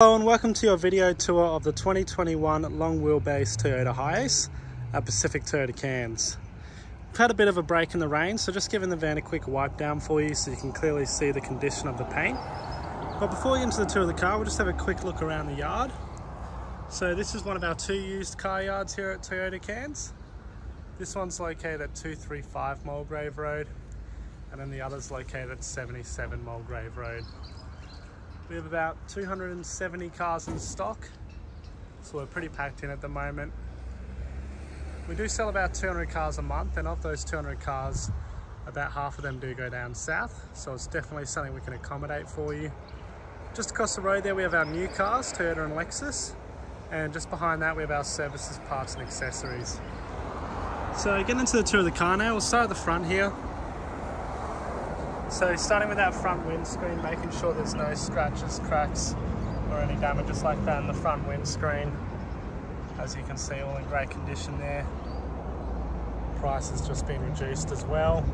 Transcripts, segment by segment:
Hello and welcome to your video tour of the 2021 long wheelbase Toyota Hiace at Pacific Toyota Cairns. We've had a bit of a break in the rain, so just giving the van a quick wipe down for you so you can clearly see the condition of the paint. But before we get into the tour of the car, we'll just have a quick look around the yard. So this is one of our two used car yards here at Toyota Cairns. This one's located at 235 Mulgrave Road, and then the other's located at 77 Mulgrave Road. We have about 270 cars in stock, so we're pretty packed in at the moment. We do sell about 200 cars a month, and of those 200 cars, about half of them do go down south, so it's definitely something we can accommodate for you. Just across the road there, we have our new cars, Toyota and Lexus, and just behind that, we have our services, parts, and accessories. So getting into the tour of the car now, we'll start at the front here. So starting with that front windscreen, making sure there's no scratches, cracks, or any damages like that in the front windscreen. As you can see, all in great condition there. Price has just been reduced as well.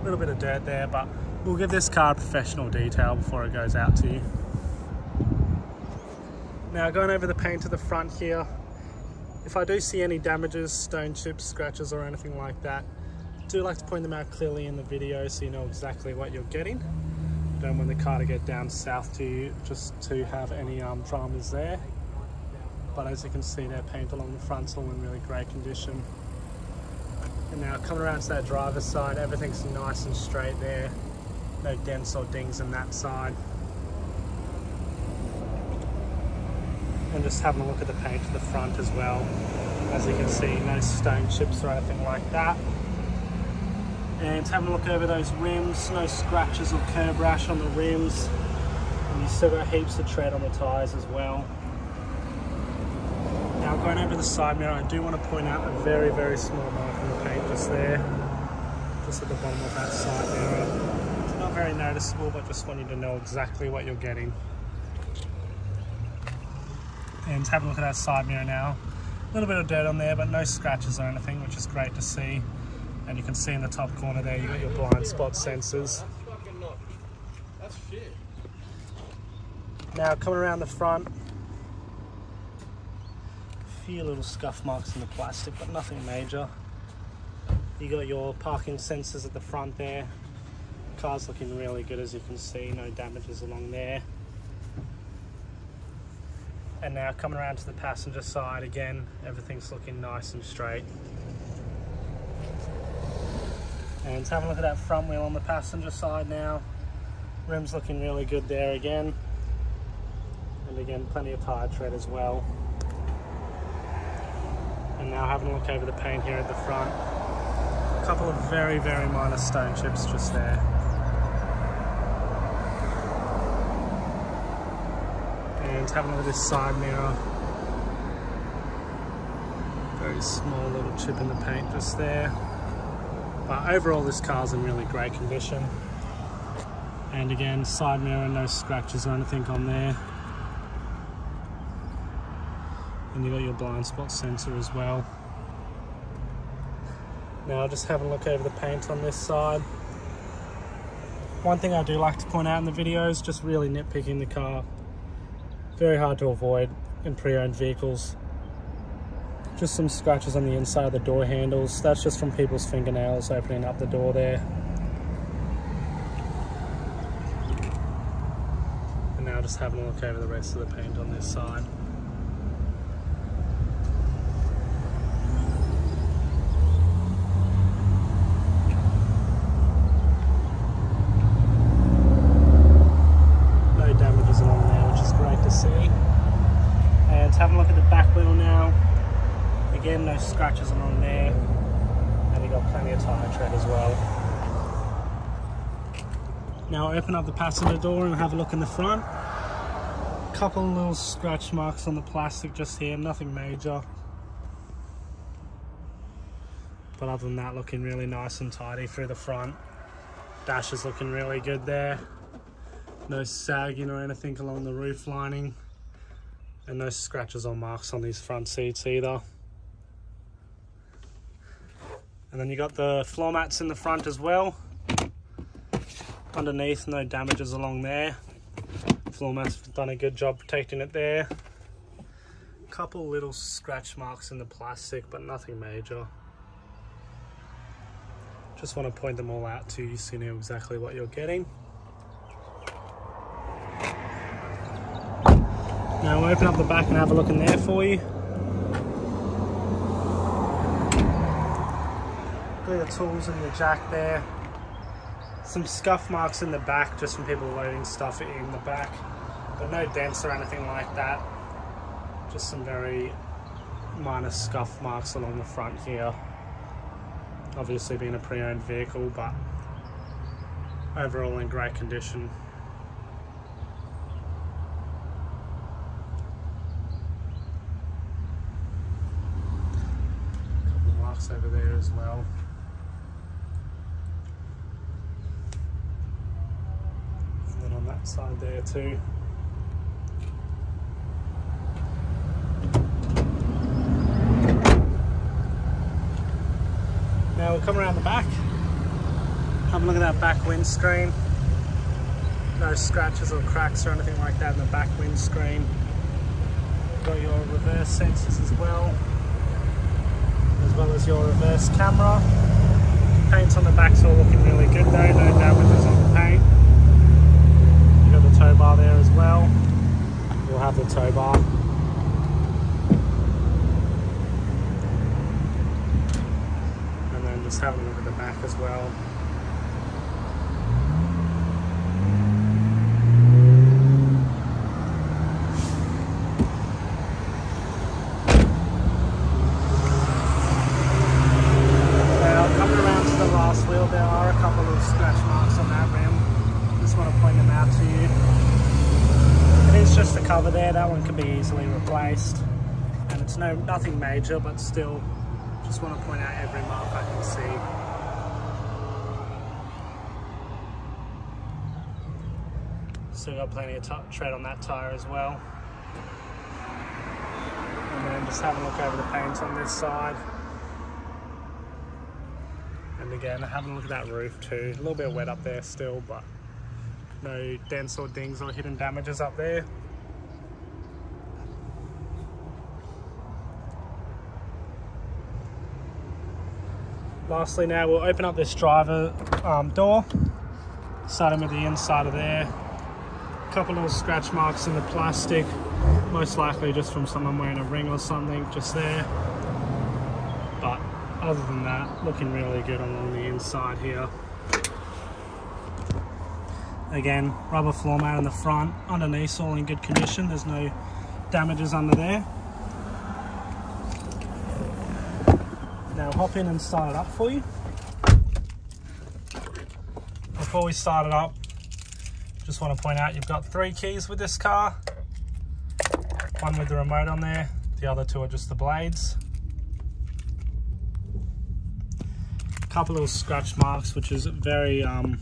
A little bit of dirt there, but we'll give this car a professional detail before it goes out to you. Now going over the paint to the front here, if I do see any damages, stone chips, scratches or anything like that, do like to point them out clearly in the video so you know exactly what you're getting. Don't want the car to get down south to you just to have any um, dramas there. But as you can see, their paint along the front's all in really great condition. And now coming around to that driver's side, everything's nice and straight there. No dents or dings in that side. And just having a look at the paint to the front as well. As you can see, no stone chips or anything like that and having a look over those rims, no scratches or curb rash on the rims. And you still got heaps of tread on the tyres as well. Now going over the side mirror, I do want to point out a very, very small mark on the paint just there. Just at the bottom of that side mirror. It's not very noticeable, but just want you to know exactly what you're getting. And have a look at that side mirror now. A little bit of dirt on there, but no scratches or anything, which is great to see. And you can see in the top corner there, you've got your blind spot sensors. Now coming around the front, a few little scuff marks in the plastic, but nothing major. You got your parking sensors at the front there. Car's looking really good as you can see, no damages along there. And now coming around to the passenger side again, everything's looking nice and straight. And have a look at that front wheel on the passenger side now. Rim's looking really good there again. And again, plenty of tire tread as well. And now having a look over the paint here at the front. A couple of very, very minor stone chips just there. And having a look at this side mirror. Very small little chip in the paint just there. But overall this car's in really great condition. And again, side mirror, no scratches or anything on there. And you got your blind spot sensor as well. Now I'll just have a look over the paint on this side. One thing I do like to point out in the video is just really nitpicking the car. Very hard to avoid in pre-owned vehicles just some scratches on the inside of the door handles. That's just from people's fingernails opening up the door there. And now just having a look over the rest of the paint on this side. No damages along there, which is great to see. And having a look at the back wheel now. Again, no scratches along there. And you got plenty of tire tread as well. Now open up the passenger door and have a look in the front. Couple little scratch marks on the plastic just here, nothing major. But other than that, looking really nice and tidy through the front. Dash is looking really good there. No sagging or anything along the roof lining. And no scratches or marks on these front seats either. And then you got the floor mats in the front as well. Underneath, no damages along there. floor mats have done a good job protecting it there. Couple little scratch marks in the plastic, but nothing major. Just want to point them all out to you so you know exactly what you're getting. Now we'll open up the back and have a look in there for you. Your tools and the jack there. Some scuff marks in the back just from people loading stuff in the back. But no dents or anything like that. Just some very minor scuff marks along the front here. Obviously being a pre-owned vehicle, but overall in great condition. Couple marks over there as well. And then on that side there too. Now we'll come around the back, have a look at that back windscreen. No scratches or cracks or anything like that in the back windscreen. Got your reverse sensors as well, as well as your reverse camera. Paint on the back's all looking really good though, no damages on the paint. You got the tow bar there as well. We'll have the tow bar. And then just having a look at the back as well. Now coming around to the last wheel there are a couple of scratch marks on that rim. Just want to point them out to you. It is just a cover there, that one can be easily replaced. And it's no nothing major but still just want to point out every mark I can see. Still got plenty of tread on that tyre as well. And then just have a look over the paint on this side. And again, having a look at that roof too. A little bit wet up there still, but no dents or dings or hidden damages up there. Lastly now we'll open up this driver um, door, starting with the inside of there. A couple little scratch marks in the plastic, most likely just from someone wearing a ring or something just there. But other than that, looking really good along the inside here. Again, rubber floor mat in the front, underneath all in good condition, there's no damages under there. Now hop in and start it up for you. Before we start it up, just want to point out you've got three keys with this car. One with the remote on there, the other two are just the blades. A couple little scratch marks, which is very um,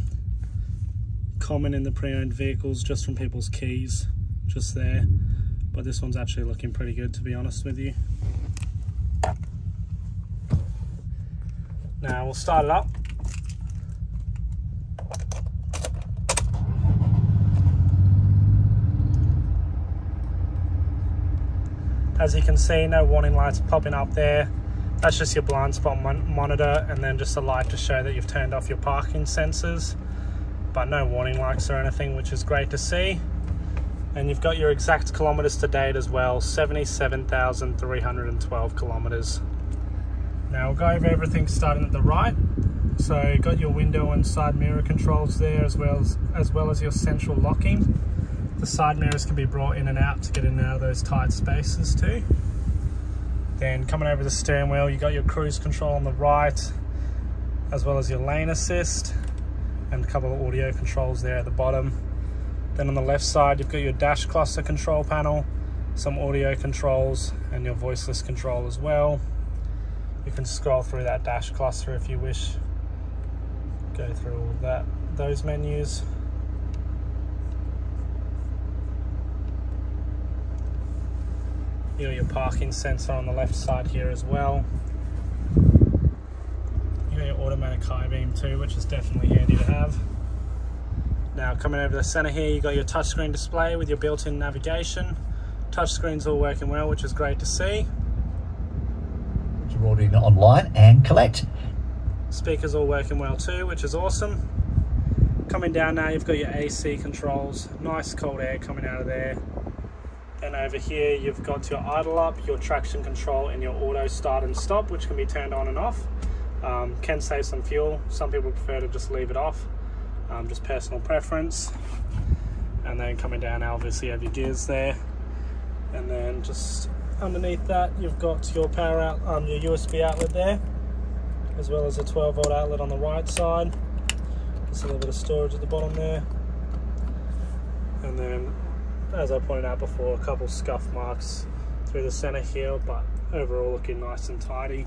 common in the pre-owned vehicles, just from people's keys, just there. But this one's actually looking pretty good, to be honest with you. We'll start it up. As you can see, no warning lights popping up there. That's just your blind spot mon monitor and then just a light to show that you've turned off your parking sensors. But no warning lights or anything, which is great to see. And you've got your exact kilometers to date as well, 77,312 kilometers. Now we'll go over everything starting at the right. So you've got your window and side mirror controls there as well as, as well as your central locking. The side mirrors can be brought in and out to get in and out of those tight spaces too. Then coming over the steering wheel, you got your cruise control on the right, as well as your lane assist and a couple of audio controls there at the bottom. Then on the left side, you've got your dash cluster control panel, some audio controls and your voiceless control as well. You can scroll through that dash cluster if you wish. Go through all that, those menus. You got your parking sensor on the left side here as well. You got your automatic high beam too, which is definitely handy to have. Now coming over the center here, you got your touchscreen display with your built-in navigation. Touchscreen's all working well, which is great to see. Order in online and collect. Speakers all working well too, which is awesome. Coming down now, you've got your AC controls. Nice cold air coming out of there. Then over here, you've got your idle up, your traction control, and your auto start and stop, which can be turned on and off. Um, can save some fuel. Some people prefer to just leave it off. Um, just personal preference. And then coming down, obviously, you have your gears there. And then just underneath that, you've got your power out, um, your USB outlet there, as well as a 12 volt outlet on the right side. Just a little bit of storage at the bottom there. And then, as I pointed out before, a couple scuff marks through the center here, but overall looking nice and tidy.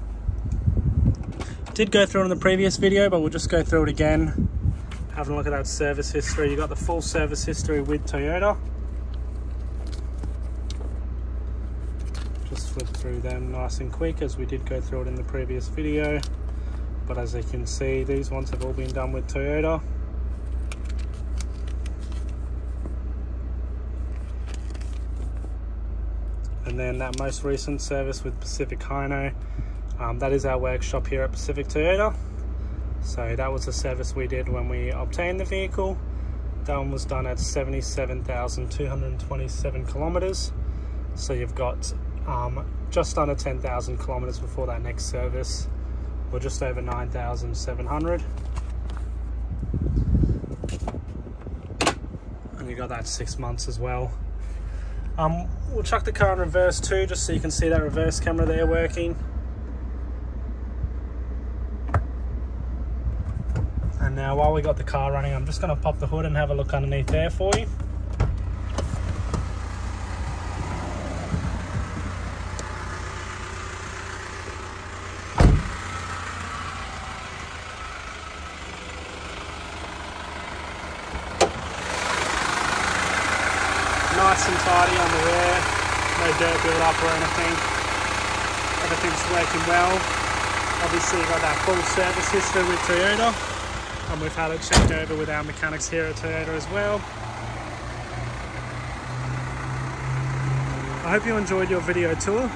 Did go through it in the previous video, but we'll just go through it again. Having a look at that service history. You got the full service history with Toyota. Just flip through them nice and quick as we did go through it in the previous video. But as you can see these ones have all been done with Toyota. And then that most recent service with Pacific Hino um, that is our workshop here at Pacific Toyota. So that was the service we did when we obtained the vehicle. That one was done at 77,227 kilometers. So you've got um, just under 10,000 kilometers before that next service or just over 9,700. And you got that six months as well. Um, we'll chuck the car in reverse too, just so you can see that reverse camera there working. And now while we got the car running, I'm just gonna pop the hood and have a look underneath there for you. nice and tidy on the rear, no dirt build or anything. Everything's working well. Obviously got that full service history with Toyota and we've had it checked over with our mechanics here at Toyota as well. I hope you enjoyed your video tour.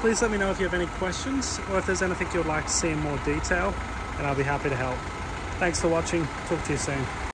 Please let me know if you have any questions or if there's anything you'd like to see in more detail and I'll be happy to help. Thanks for watching. Talk to you soon.